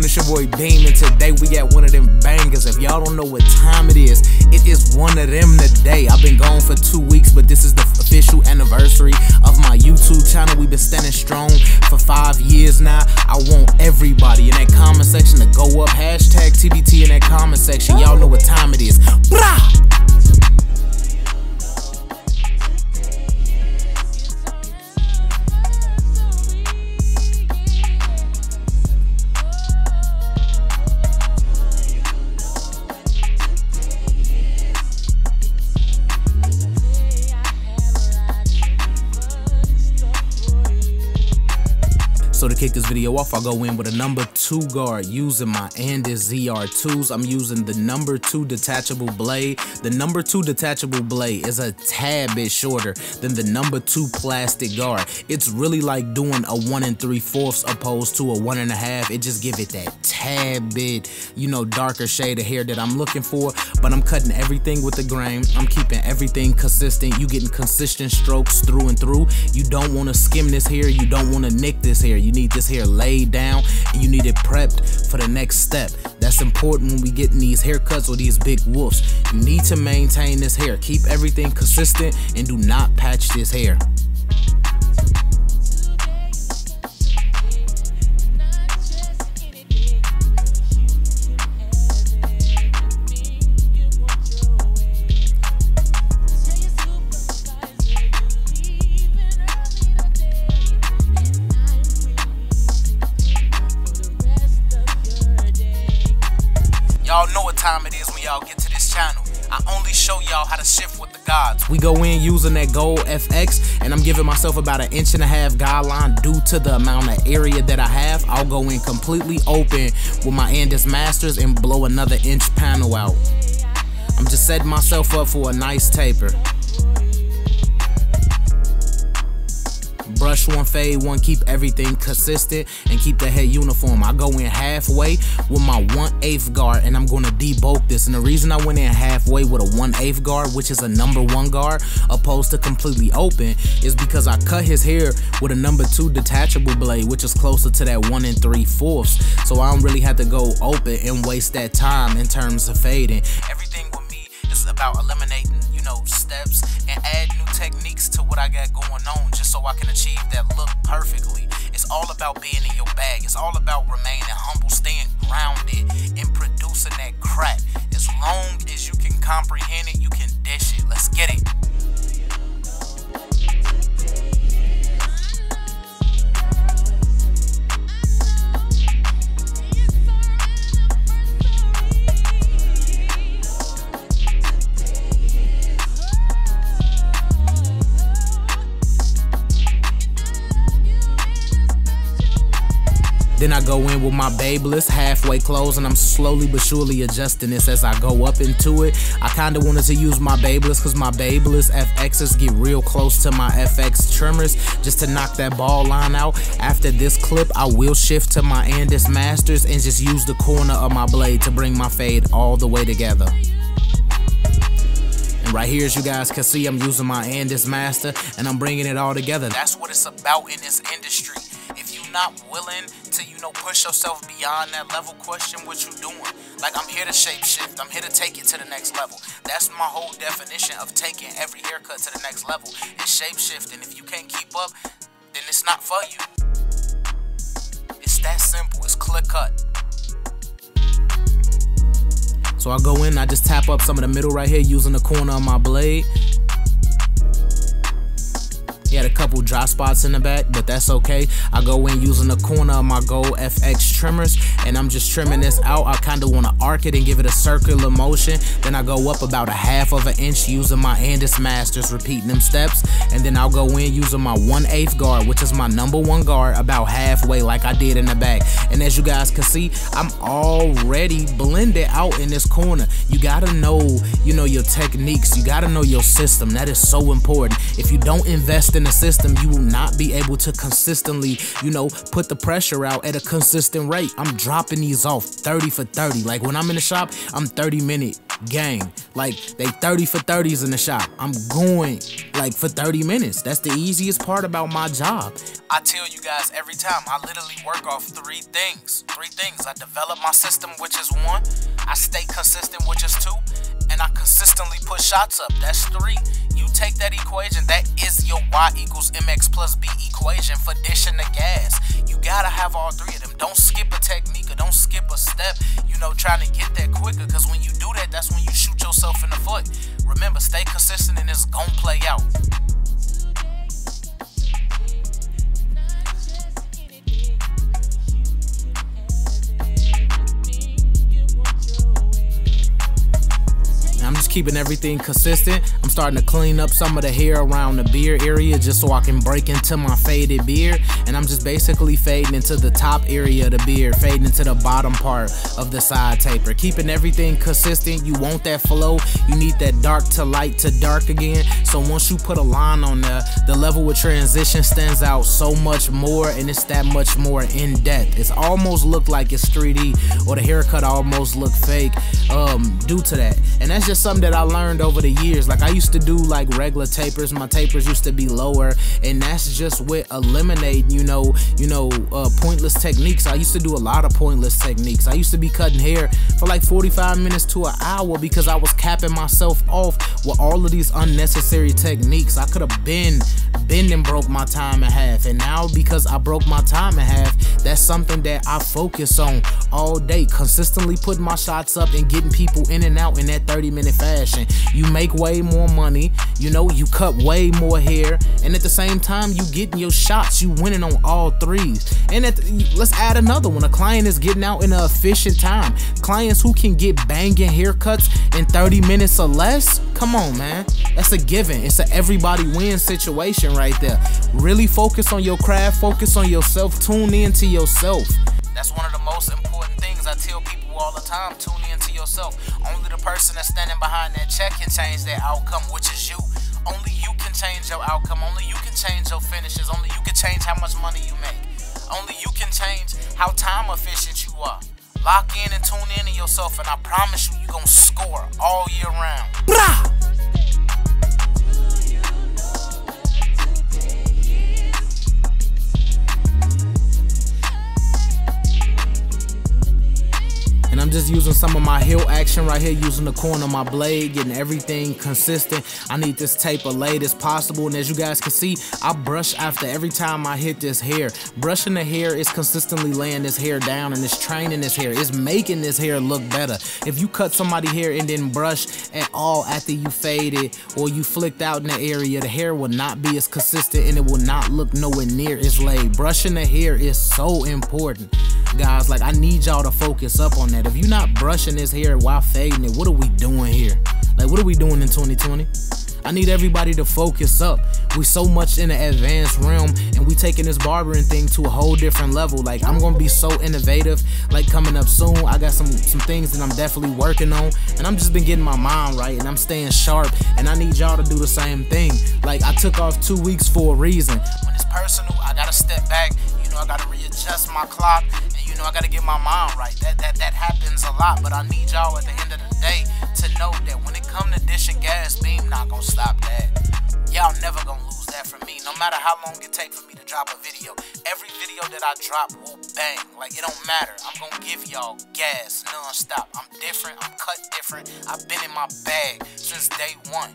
On? It's your boy Beam, and today we got one of them bangers. If y'all don't know what time it is, it is one of them today. I've been gone for two weeks, but this is the official anniversary of my YouTube channel. We've been standing strong for five years now. I want everybody in that comment section to go up. Hashtag TBT in that comment section. Y'all know what time it is. Brah! Kick this video off, I'll go in with a number two guard using my Andis ZR2s. I'm using the number two detachable blade. The number two detachable blade is a tad bit shorter than the number two plastic guard. It's really like doing a one and three fourths opposed to a one and a half. It just give it that tad bit, you know, darker shade of hair that I'm looking for. But I'm cutting everything with the grain. I'm keeping everything consistent. You getting consistent strokes through and through. You don't want to skim this hair. You don't want to nick this hair. You need this hair laid down you need it prepped for the next step. That's important when we getting these haircuts or these big wolves. You need to maintain this hair. Keep everything consistent and do not patch this hair. We go in using that gold FX, and I'm giving myself about an inch and a half guideline due to the amount of area that I have. I'll go in completely open with my Andis Masters and blow another inch panel out. I'm just setting myself up for a nice taper. Brush one, fade one, keep everything consistent and keep the head uniform. I go in halfway with my 1 8 guard and I'm going to debulk this. And the reason I went in halfway with a 1 8 guard, which is a number one guard, opposed to completely open, is because I cut his hair with a number two detachable blade, which is closer to that 1 and 3 fourths. So I don't really have to go open and waste that time in terms of fading. Everything with me is about eliminating, you know, steps and add new techniques to what I got going on just so I can achieve that look perfectly. It's all about being in your bag. It's all about remaining humble, staying grounded, and producing that crack. As long as you can comprehend it, you can dish it. Let's get it. Then I go in with my Babyliss halfway closed and I'm slowly but surely adjusting this as I go up into it. I kind of wanted to use my Babyliss because my Babyliss FXs get real close to my FX trimmers just to knock that ball line out. After this clip, I will shift to my Andis Masters and just use the corner of my blade to bring my fade all the way together. And right here, as you guys can see, I'm using my Andis Master and I'm bringing it all together. That's what it's about in this industry. Not willing to, you know, push yourself beyond that level, question what you're doing. Like, I'm here to shape shift. I'm here to take it to the next level. That's my whole definition of taking every haircut to the next level. It's shape shifting. If you can't keep up, then it's not for you. It's that simple. It's clear cut. So I go in, I just tap up some of the middle right here using the corner of my blade. He had a couple dry spots in the back, but that's okay. I go in using the corner of my Gold FX trimmers, and I'm just trimming this out. I kind of want to arc it and give it a circular motion. Then I go up about a half of an inch using my Andis Masters, repeating them steps. And then I'll go in using my 1 8 guard, which is my number one guard, about halfway like I did in the back. And as you guys can see, I'm already blended out in this corner. You gotta know, you know, your techniques. You gotta know your system. That is so important. If you don't invest in in the system, you will not be able to consistently, you know, put the pressure out at a consistent rate. I'm dropping these off 30 for 30. Like when I'm in the shop, I'm 30 minute gang. Like they 30 for 30s in the shop. I'm going like for 30 minutes. That's the easiest part about my job. I tell you guys every time, I literally work off three things. Three things. I develop my system, which is one. I stay consistent, which is two. And I consistently put shots up. That's three. You take that equation, that is Y equals MX plus B equation for dishing the gas. You gotta have all three of them. Don't skip a technique or don't skip a step, you know, trying to get that quicker. Cause when you do that, that's when you shoot yourself in the foot. Remember, stay consistent and it's gonna play out. Keeping everything consistent. I'm starting to clean up some of the hair around the beard area just so I can break into my faded beard. And I'm just basically fading into the top area of the beard, fading into the bottom part of the side taper. Keeping everything consistent. You want that flow. You need that dark to light to dark again. So once you put a line on there, the level of transition stands out so much more and it's that much more in depth. It's almost look like it's 3D or the haircut almost look fake um, due to that. And that's just something that I learned over the years. Like I used to do like regular tapers. My tapers used to be lower, and that's just with eliminating, you know, you know, uh, pointless techniques. I used to do a lot of pointless techniques. I used to be cutting hair for like 45 minutes to an hour because I was capping myself off with all of these unnecessary techniques. I could have been been and broke my time in half, and now because I broke my time in half, that's something that I focus on all day, consistently putting my shots up and getting people in and out in that 30 minute fast fashion. You make way more money, you know, you cut way more hair, and at the same time, you getting your shots, you winning on all threes. And the, let's add another one. A client is getting out in an efficient time. Clients who can get banging haircuts in 30 minutes or less, come on, man. That's a given. It's a everybody win situation right there. Really focus on your craft, focus on yourself, tune in to yourself. That's one of the most important things I tell people all the time. Tune in to yourself. Only the person that's standing behind that check can change their outcome, which is you. Only you can change your outcome. Only you can change your finishes. Only you can change how much money you make. Only you can change how time efficient you are. Lock in and tune in to yourself, and I promise you, you're gonna score all year round. Just using some of my heel action right here, using the corner of my blade, getting everything consistent. I need this taper laid as possible. And as you guys can see, I brush after every time I hit this hair. Brushing the hair is consistently laying this hair down and it's training this hair. It's making this hair look better. If you cut somebody hair and then brush at all after you faded or you flicked out in the area, the hair will not be as consistent and it will not look nowhere near as laid. Brushing the hair is so important guys. Like, I need y'all to focus up on that. If you're not brushing this hair while fading it, what are we doing here? Like, what are we doing in 2020? I need everybody to focus up. We so much in the advanced realm and we taking this barbering thing to a whole different level. Like I'm gonna be so innovative. Like coming up soon, I got some some things that I'm definitely working on. And I'm just been getting my mind right and I'm staying sharp. And I need y'all to do the same thing. Like I took off two weeks for a reason. When it's personal, I gotta step back. I gotta readjust my clock and you know, I gotta get my mind right. That that that happens a lot, but I need y'all at the end of the day to know that when it come to dishing gas, Beam not gonna stop that. Y'all never gonna lose that from me. No matter how long it take for me to drop a video, every video that I drop will bang. Like it don't matter. I'm gonna give y'all gas non-stop. I'm different. I'm cut different. I've been in my bag since day one.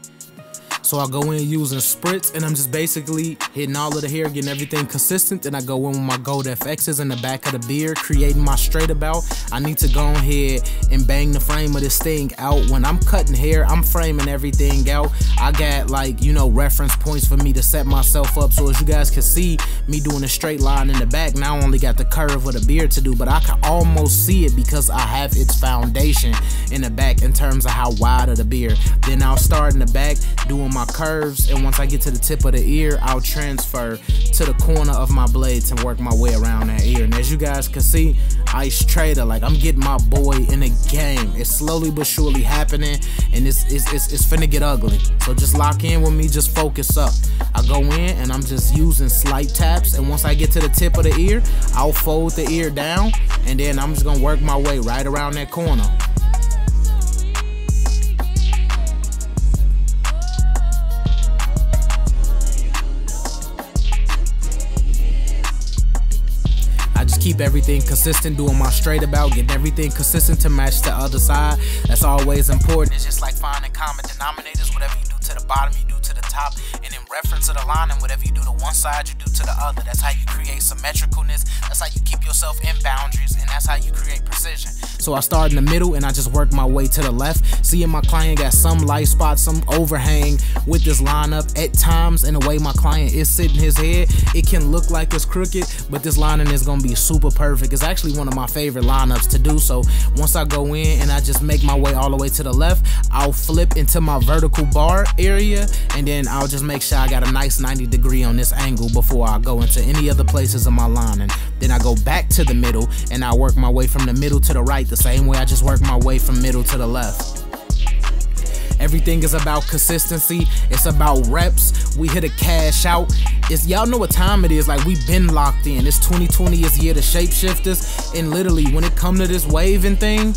So I go in using spritz and I'm just basically hitting all of the hair, getting everything consistent. Then I go in with my gold FXs in the back of the beard, creating my straight about. I need to go ahead and bang the frame of this thing out. When I'm cutting hair, I'm framing everything out. I got like, you know, reference points for me to set myself up. So as you guys can see, me doing a straight line in the back, now I only got the curve of the beard to do, but I can almost see it because I have its foundation in the back in terms of how wide of the beard. Then I'll start in the back doing my curves and once I get to the tip of the ear I'll transfer to the corner of my blade to work my way around that ear. And as you guys can see Ice Trader like I'm getting my boy in a game. It's slowly but surely happening and it's, it's, it's, it's finna get ugly. So just lock in with me just focus up. I go in and I'm just using slight taps and once I get to the tip of the ear I'll fold the ear down and then I'm just gonna work my way right around that corner keep everything consistent, doing my straight about, getting everything consistent to match the other side. That's always important. It's just like finding common denominators. Whatever you do to the bottom, you do to the top. And in reference to the line, and whatever you do to one side, you do to the other. That's how you create symmetricalness. That's how you keep yourself in boundaries, and that's how you create precision. So I start in the middle and I just work my way to the left. Seeing my client got some light spots, some overhang with this lineup. At times, in the way my client is sitting his head, it can look like it's crooked, but this lining is gonna be super perfect. It's actually one of my favorite lineups to do. So once I go in and I just make my way all the way to the left, I'll flip into my vertical bar area and then I'll just make sure I got a nice 90 degree on this angle before I go into any other places of my lining. Then I go back to the middle and I work my way from the middle to the right the same way I just work my way from middle to the left. Everything is about consistency. It's about reps. We hit a cash out. It's y'all know what time it is. Like we've been locked in. It's 2020 is the year to shapeshifters. And literally, when it come to this waving thing,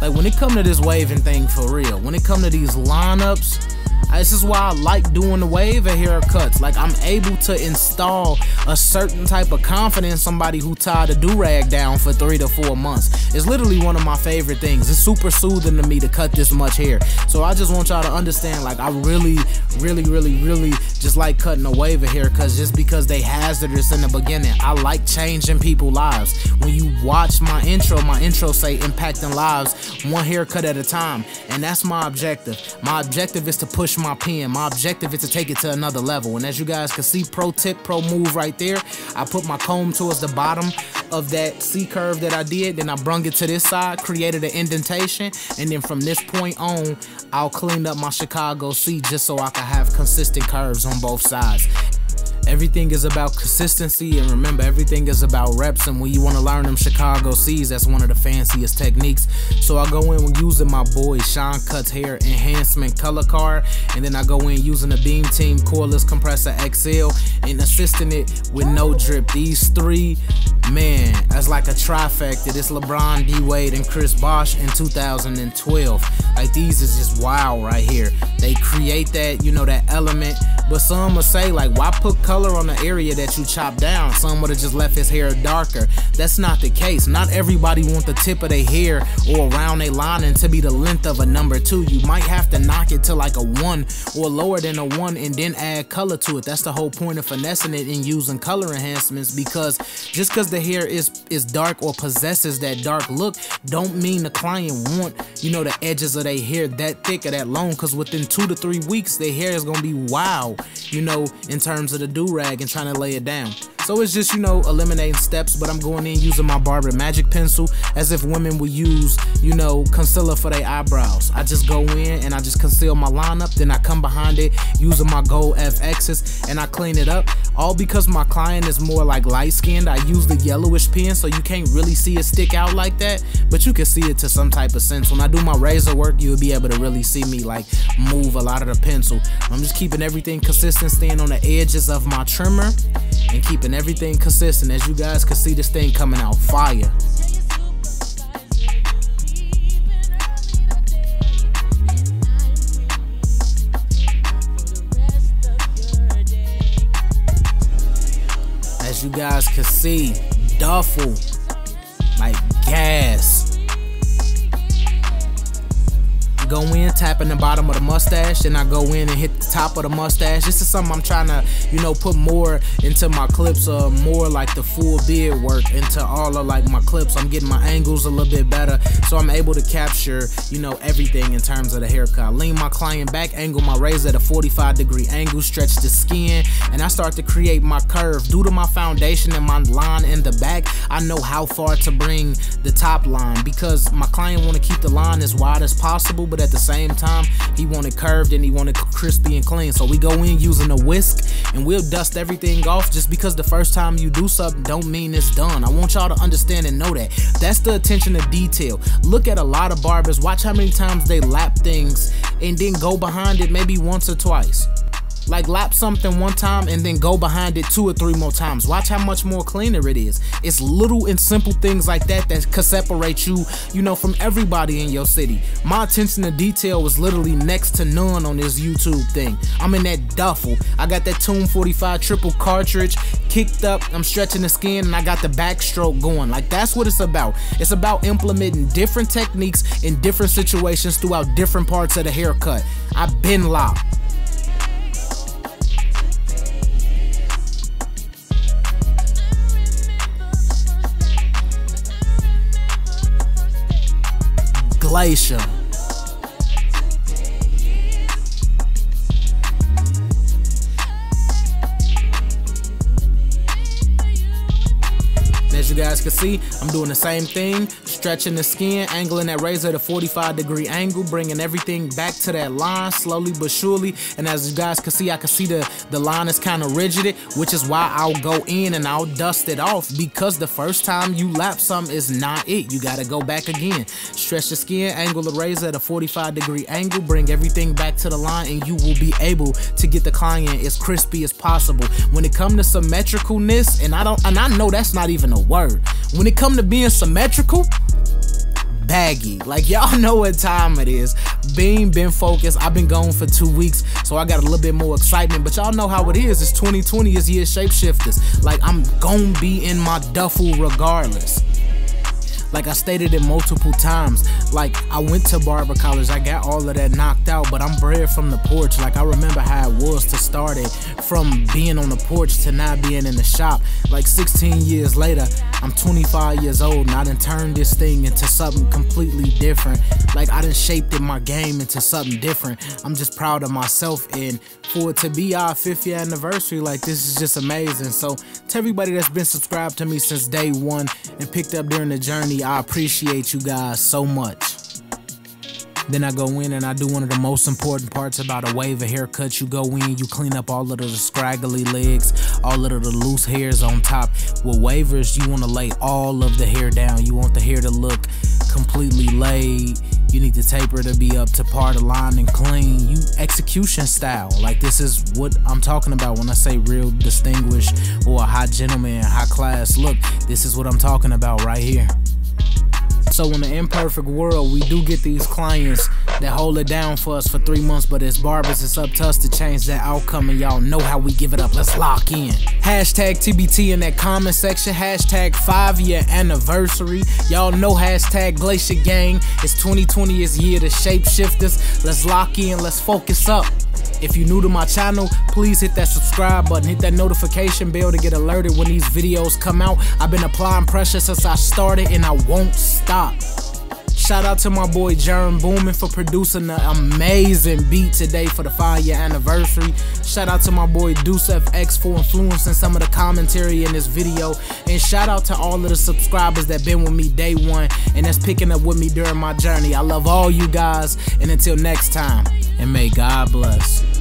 like when it come to this waving thing for real, when it come to these lineups, Uh, this is why I like doing the wave of haircuts. Like I'm able to install a certain type of confidence somebody who tied a do-rag down for three to four months. It's literally one of my favorite things. It's super soothing to me to cut this much hair. So I just want y'all to understand, like I really, really, really, really just like cutting a wave of hair because just because they hazardous in the beginning, I like changing people's lives. When you watch my intro, my intro say impacting lives one haircut at a time. And that's my objective. My objective is to push my pen. My objective is to take it to another level. And as you guys can see, pro tip, pro move right there, I put my comb towards the bottom of that C curve that I did. Then I brung it to this side, created an indentation. And then from this point on, I'll clean up my Chicago C just so I can have consistent curves on both sides. Everything is about consistency, and remember, everything is about reps. And when you want to learn them Chicago C's, that's one of the fanciest techniques. So I go in using my boy Sean Cuts Hair Enhancement Color Card, and then I go in using the Beam Team Cordless Compressor XL and assisting it with no drip. These three, man, that's like a trifecta. This LeBron, D Wade, and Chris Bosh in 2012. Like these is just wow right here. They create that, you know, that element. But some will say, like, why put color on the area that you chop down? Some would have just left his hair darker. That's not the case. Not everybody want the tip of their hair or around their lining to be the length of a number two. You might have to knock it to like a one or lower than a one and then add color to it. That's the whole point of finessing it and using color enhancements because just because the hair is is dark or possesses that dark look don't mean the client want you know the edges of their hair that thick or that long because within two to three weeks their hair is gonna be wow you know in terms of the do-rag and trying to lay it down so it's just, you know, eliminating steps, but I'm going in using my Barber Magic Pencil as if women would use, you know, concealer for their eyebrows. I just go in and I just conceal my lineup, then I come behind it using my gold FXs and I clean it up. All because my client is more like light skinned. I use the yellowish pen so you can't really see it stick out like that, but you can see it to some type of sense. When I do my razor work, you'll be able to really see me like move a lot of the pencil. I'm just keeping everything consistent, staying on the edges of my trimmer and keeping everything consistent. As you guys can see this thing coming out fire. As you guys can see, duffel, like gas go in, tapping the bottom of the mustache, then I go in and hit the top of the mustache. This is something I'm trying to, you know, put more into my clips, uh, more like the full beard work into all of like my clips. I'm getting my angles a little bit better, so I'm able to capture, you know, everything in terms of the haircut. Lean my client back, angle my razor at a 45 degree angle, stretch the skin, and I start to create my curve. Due to my foundation and my line in the back, I know how far to bring the top line because my client want to keep the line as wide as possible, but at the same time, he wanted curved and he wanted crispy and clean. So we go in using a whisk and we'll dust everything off just because the first time you do something don't mean it's done. I want y'all to understand and know that. That's the attention to detail. Look at a lot of barbers, watch how many times they lap things and then go behind it maybe once or twice. Like lap something one time and then go behind it two or three more times. Watch how much more cleaner it is. It's little and simple things like that that could separate you, you know, from everybody in your city. My attention to detail was literally next to none on this YouTube thing. I'm in that duffel. I got that Tomb 45 triple cartridge kicked up. I'm stretching the skin and I got the backstroke going. Like that's what it's about. It's about implementing different techniques in different situations throughout different parts of the haircut. I've been locked. Glacier. You guys can see, I'm doing the same thing, stretching the skin, angling that razor at a 45 degree angle, bringing everything back to that line slowly but surely. And as you guys can see, I can see the, the line is kind of rigid, which is why I'll go in and I'll dust it off because the first time you lap some is not it. You gotta go back again. Stretch the skin, angle the razor at a 45 degree angle, bring everything back to the line and you will be able to get the client as crispy as possible. When it comes to symmetricalness, and I don't and I know that's not even a word. When it come to being symmetrical, baggy. Like y'all know what time it is. Being been focused. I've been gone for two weeks, so I got a little bit more excitement. But y'all know how it is. It's 2020. It's year shapeshifters. Like I'm gonna be in my duffel regardless. Like I stated it multiple times. Like I went to barber college, I got all of that knocked out, but I'm bred from the porch. Like I remember how it was to start it from being on the porch to not being in the shop. Like 16 years later, I'm 25 years old and I done turned this thing into something completely different. Like I done shaped it my game into something different. I'm just proud of myself and for it to be our fifth year anniversary, like this is just amazing. So to everybody that's been subscribed to me since day one and picked up during the journey, I appreciate you guys so much. Then I go in and I do one of the most important parts about a wave of haircuts. You go in, you clean up all of the scraggly legs, all of the loose hairs on top. With wavers, you want to lay all of the hair down. You want the hair to look completely laid. You need the taper to be up to par, the line and clean. You execution style. Like this is what I'm talking about when I say real distinguished or a high gentleman, high class. Look, this is what I'm talking about right here. So in the imperfect world, we do get these clients that hold it down for us for three months, but as barbers, it's up to us to change that outcome, and y'all know how we give it up. Let's lock in. Hashtag TBT in that comment section. Hashtag five year anniversary. Y'all know hashtag Glacier Gang. It's 2020 is year to shapeshifters. Let's lock in. Let's focus up. If you're new to my channel, please hit that subscribe button, hit that notification bell to get alerted when these videos come out. I've been applying pressure since I started and I won't stop. Shout out to my boy Jerem Boomin for producing the amazing beat today for the five year anniversary. Shout out to my boy Deuce FX for influencing some of the commentary in this video. And shout out to all of the subscribers that been with me day one and that's picking up with me during my journey. I love all you guys. And until next time, and may God bless.